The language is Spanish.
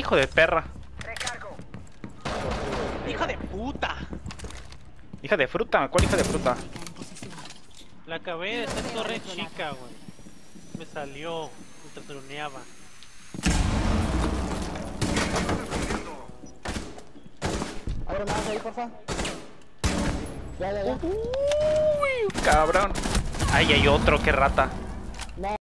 Hijo de perra. ¡Hija de puta! Hija de fruta. ¿Cuál hija de fruta? La acabé de hacer torre chica, güey. Me salió mientras droneaba. Abre más ahí, porfa. Ya, ya, ya. Uy, cabrón. Ay, hay otro, qué rata.